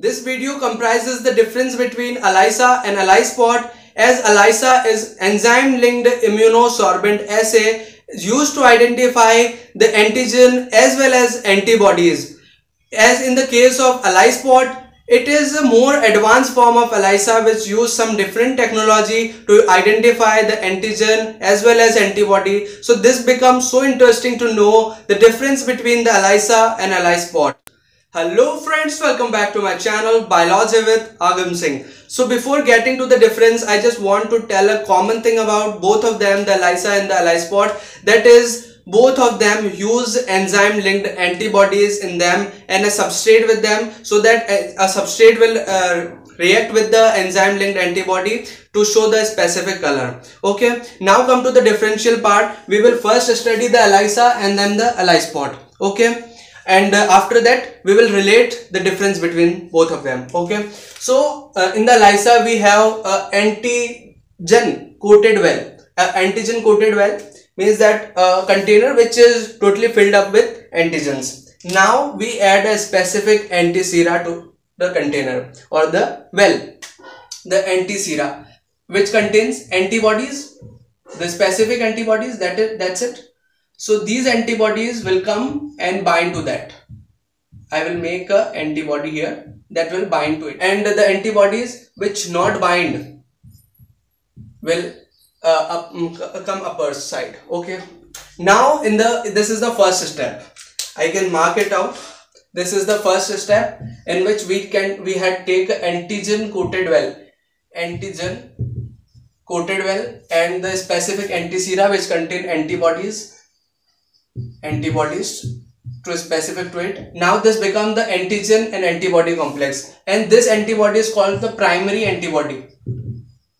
This video comprises the difference between ELISA and ELISpot as ELISA is enzyme linked immunosorbent assay used to identify the antigen as well as antibodies. As in the case of ELISpot, it is a more advanced form of ELISA which use some different technology to identify the antigen as well as antibody. So this becomes so interesting to know the difference between the ELISA and ELISpot. Hello friends, welcome back to my channel Biology with Aagam Singh. So before getting to the difference, I just want to tell a common thing about both of them, the ELISA and the ELISpot. That is, both of them use enzyme linked antibodies in them and a substrate with them so that a, substrate will uh, react with the enzyme linked antibody to show the specific color. Okay? Now come to the differential part. We will first study the ELISA and then the ELISpot okay and uh, after that we will relate the difference between both of them okay? So uh, in the ELISA we have uh, antigen coated well. Uh, antigen coated well means that a container which is totally filled up with antigens. Now we add a specific antisera to the container or the well the antisera which contains antibodies the specific antibodies that is that's it so these antibodies will come and bind to that. I will make a antibody here that will bind to it. And the antibodies which not bind will uh, up, mm, come upper side. Okay? Now in the this is the first step. I can mark it out. This is the first step in which we can we had take antigen coated well. Antigen coated well and the specific antisera which contain antibodies antibodies to specific to it. Now this become the antigen and antibody complex and this antibody is called the primary antibody.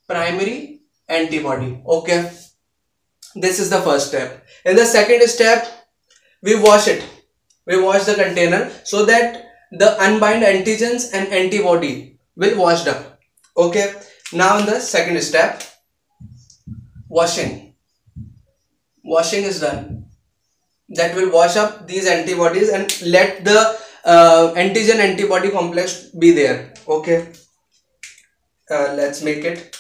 Primary antibody. Okay. This is the first step. In the second step, we wash it. We wash the container so that the unbind antigens and antibody will washed up. Okay. Now in the second step, washing. Washing is done that will wash up these antibodies and let the uh, antigen antibody complex be there. Okay. Uh, let's make it.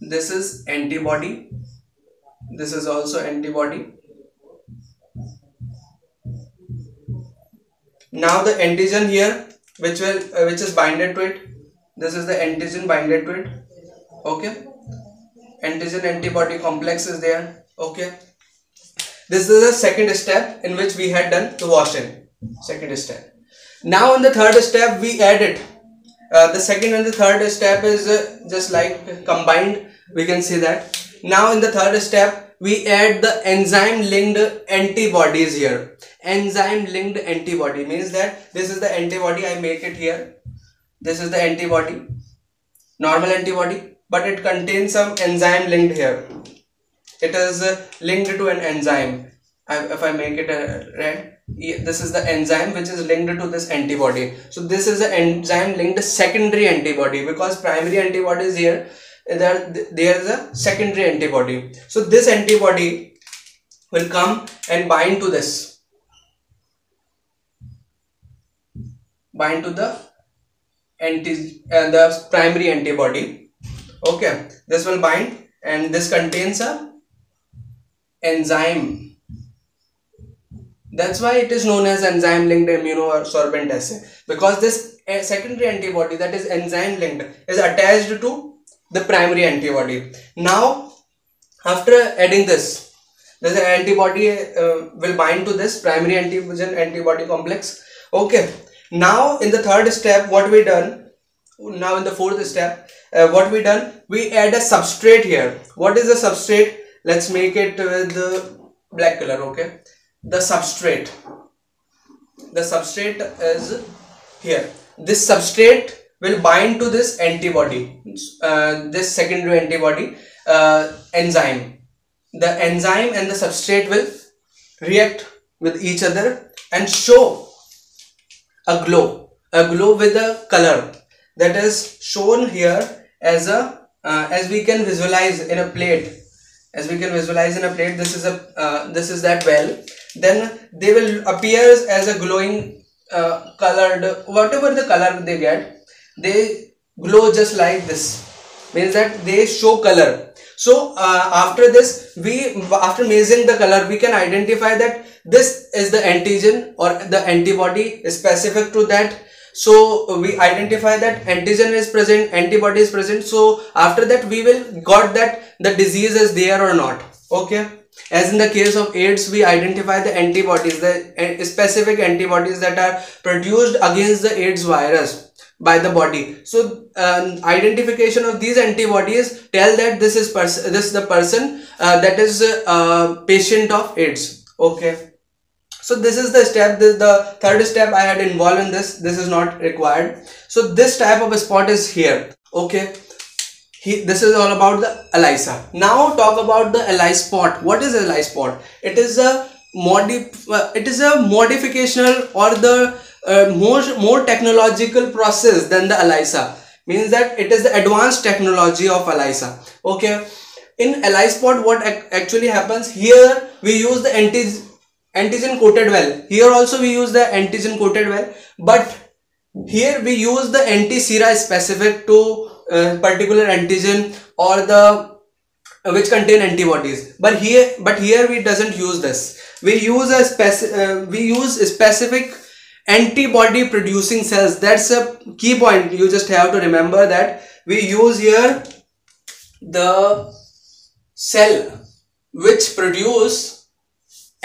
This is antibody. This is also antibody. Now the antigen here which will uh, which is binded to it. This is the antigen binded to it. Okay. Antigen antibody complex is there. Okay this is the second step in which we had done the washing. Second step. Now in the third step we added. Uh, the second and the third step is uh, just like combined. We can see that. Now in the third step we add the enzyme linked antibodies here. Enzyme linked antibody means that this is the antibody I make it here. This is the antibody. Normal antibody but it contains some enzyme linked here it is uh, linked to an enzyme. If I make it uh, red this is the enzyme which is linked to this antibody. So this is the enzyme linked to secondary antibody because primary antibody is here there there is a secondary antibody. So this antibody will come and bind to this. Bind to the anti uh, the primary antibody. Okay this will bind and this contains a enzyme. That's why it is known as enzyme linked immunosorbent assay because this uh, secondary antibody that is enzyme linked is attached to the primary antibody. Now after adding this this antibody uh, will bind to this primary antigen antibody complex. Okay. Now in the third step what we done? Now in the fourth step uh, what we done? We add a substrate here. What is the substrate let's make it with black color okay? The substrate. The substrate is here. This substrate will bind to this antibody uh, this secondary antibody uh, enzyme. The enzyme and the substrate will react with each other and show a glow a glow with a color that is shown here as a uh, as we can visualize in a plate as we can visualize in a plate this is a uh, this is that well. Then they will appear as a glowing uh, colored whatever the color they get they glow just like this. Means that they show color. So uh, after this we after measuring the color we can identify that this is the antigen or the antibody specific to that so we identify that antigen is present antibody is present so after that we will got that the disease is there or not okay as in the case of AIDS, we identify the antibodies, the specific antibodies that are produced against the AIDS virus by the body. So um, identification of these antibodies tell that this is this is the person uh, that is uh, patient of AIDS. Okay. So this is the step, this the third step I had involved in this. This is not required. So this type of spot is here. Okay he, this is all about the ELISA. Now talk about the ELISA spot. What is ELISA spot? It is a modi uh, it is a modificational or the uh, more more technological process than the ELISA. Means that it is the advanced technology of ELISA. Okay. In ELISA spot, what actually happens here? We use the antigen antigen coated well. Here also we use the antigen coated well, but here we use the anti-sera specific to particular antigen or the uh, which contain antibodies. But here but here we doesn't use this. We use a uh, we use specific antibody producing cells. That's a key point. You just have to remember that we use here the cell which produce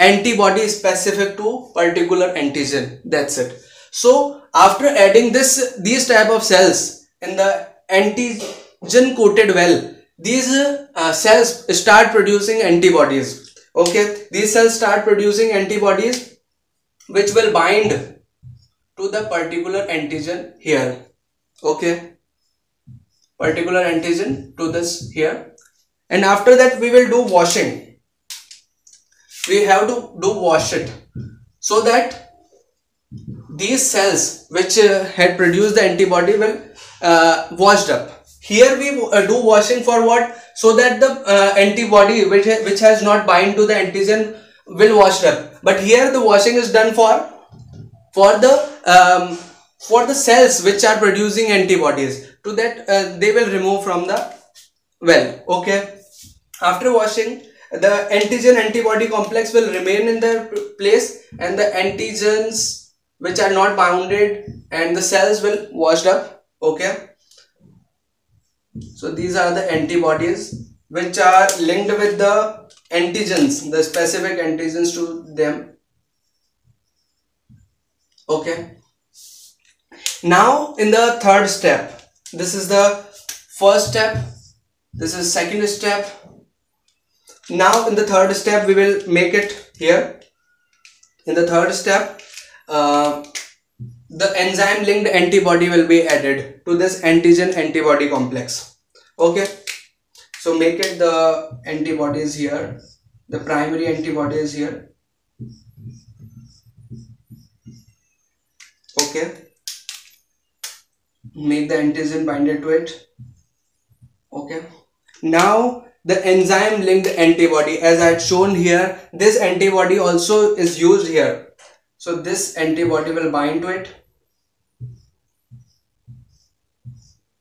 antibody specific to particular antigen. That's it. So after adding this these type of cells in the antigen coated well these uh, cells start producing antibodies. Okay? These cells start producing antibodies which will bind to the particular antigen here. Okay? Particular antigen to this here. And after that we will do washing we have to do wash it so that these cells which uh, had produced the antibody will uh, washed up. Here we uh, do washing for what? So that the uh, antibody which, which has not bind to the antigen will wash up. But here the washing is done for for the um, for the cells which are producing antibodies. To that uh, they will remove from the well. Okay. After washing the antigen antibody complex will remain in their place and the antigens which are not bounded and the cells will washed up okay? So these are the antibodies which are linked with the antigens the specific antigens to them okay? Now in the third step this is the first step this is second step now in the third step we will make it here. In the third step uh, the enzyme linked antibody will be added to this antigen antibody complex. Okay? So make it the antibodies here. The primary antibody is here. Okay? Make the antigen binded to it. Okay? Now the enzyme linked antibody. As I had shown here this antibody also is used here. So this antibody will bind to it.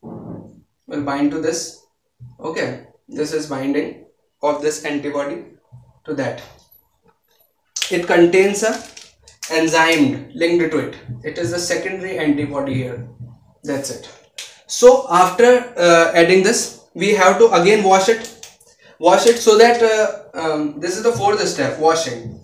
Will bind to this. Okay. This is binding of this antibody to that. It contains a enzyme linked to it. It is the secondary antibody here. That's it. So after uh, adding this we have to again wash it wash it so that uh, um, this is the fourth step washing.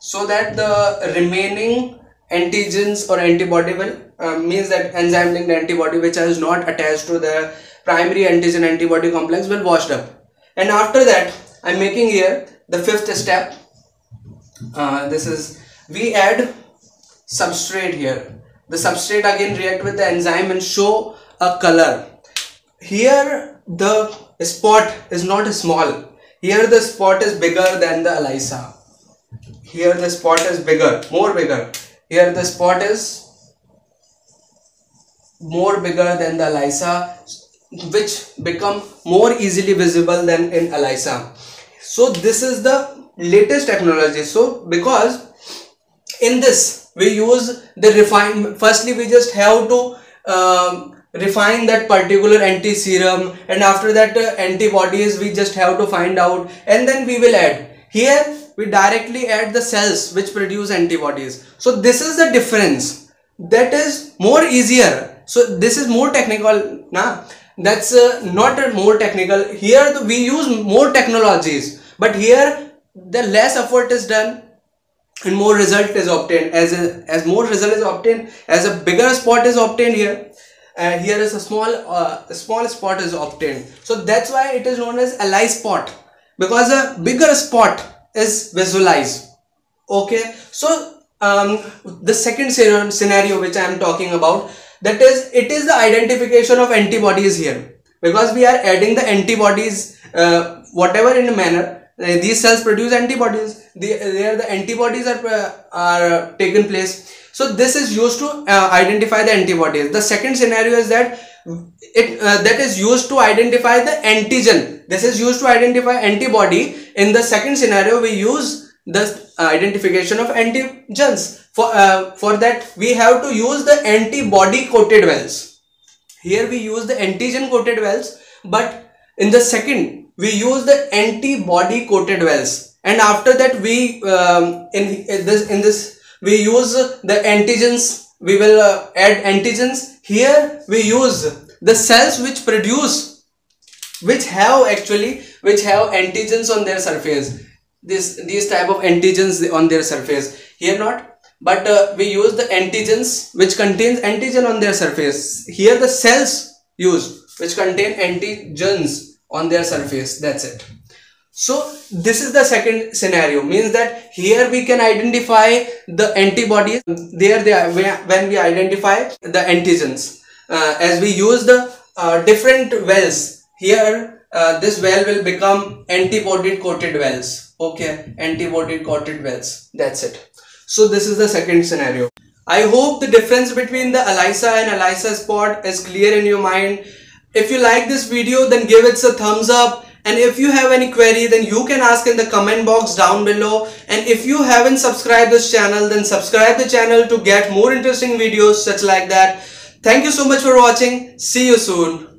So that the remaining antigens or antibody will uh, means that enzyme linked antibody which is not attached to the primary antigen antibody complex will washed up. And after that I'm making here the fifth step. Uh, this is we add substrate here. The substrate again react with the enzyme and show a color. Here the spot is not small here the spot is bigger than the ELISA here the spot is bigger more bigger here the spot is more bigger than the ELISA which become more easily visible than in ELISA. So this is the latest technology. So because in this we use the refine firstly we just have to um, refine that particular anti-serum and after that uh, antibodies we just have to find out and then we will add. Here we directly add the cells which produce antibodies. So this is the difference. That is more easier. So this is more technical nah that's uh, not more technical. Here the, we use more technologies but here the less effort is done and more result is obtained. As a, as more result is obtained as a bigger spot is obtained here and here is a small uh, small spot is obtained. So that's why it is known as ELISpot. Because a bigger spot is visualized okay? So um, the second scenario which I am talking about that is it is the identification of antibodies here. Because we are adding the antibodies uh, whatever in a manner uh, these cells produce antibodies. They, there the antibodies are uh, are taken place. So this is used to uh, identify the antibodies. The second scenario is that it uh, that is used to identify the antigen. This is used to identify antibody. In the second scenario we use the uh, identification of antigens. For uh, for that we have to use the antibody coated wells. Here we use the antigen coated wells but in the second we use the antibody coated wells. And after that we um, in, in this in this we use the antigens. We will uh, add antigens. Here we use the cells which produce which have actually which have antigens on their surface. This these type of antigens on their surface. Here not. But uh, we use the antigens which contains antigen on their surface. Here the cells used which contain antigens on their surface. That's it. So this is the second scenario. Means that here we can identify the antibodies. There they are when we identify the antigens. Uh, as we use the uh, different wells here uh, this well will become antibody coated wells. Okay? Antibody coated wells. That's it. So this is the second scenario. I hope the difference between the ELISA and ELISA spot is clear in your mind if you like this video then give it a thumbs up. And if you have any query then you can ask in the comment box down below. And if you haven't subscribed this channel then subscribe the channel to get more interesting videos such like that. Thank you so much for watching. See you soon